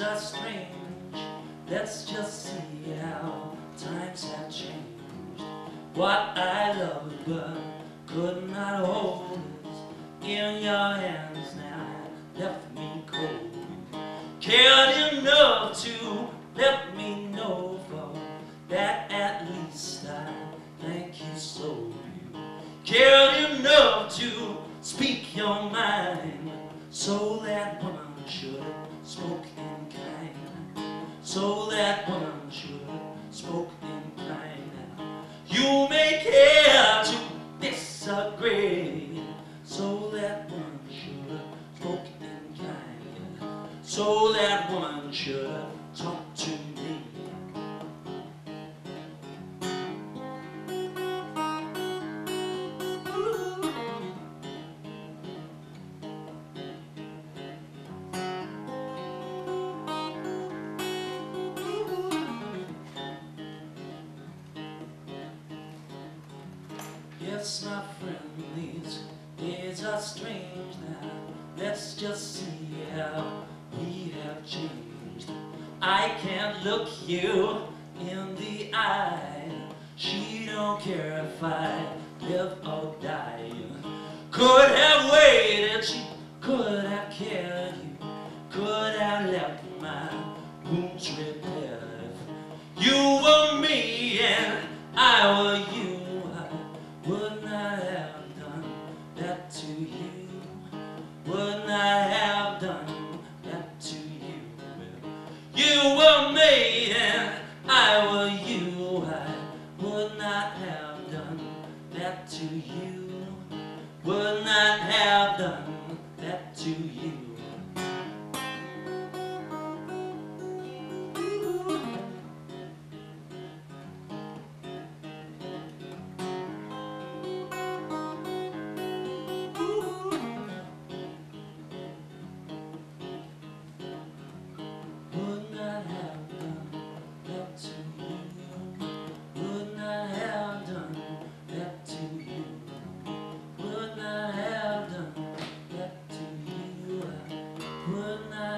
are strange. Let's just see how times have changed. What I loved but could not hold is in your hands now. Left me cold. Cared enough to let me know for that at least I thank you so. You cared enough to speak your mind so that should have spoken kind. So that woman should have spoken kind. You may care to disagree. So that woman should have spoken kind. So that woman should talked to Yes, my friend, these days are strange now. Let's just see how we have changed. I can't look you in the eye. She don't care if I live or die. Could have waited, she could have cared. You could have left my wounds repaired. You were me and I were I uh, when I